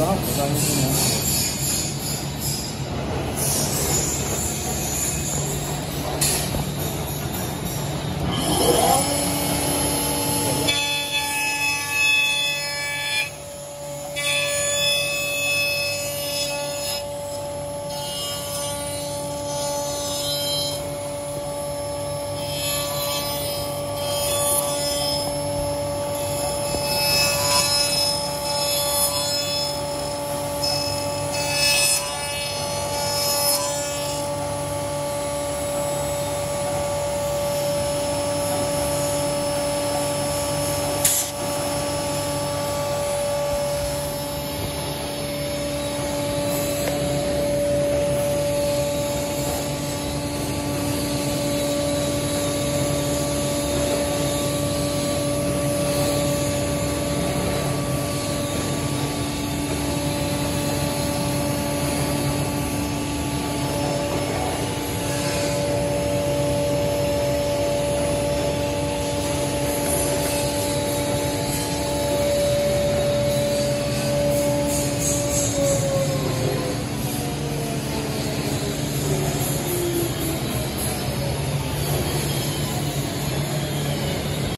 그다음에 이.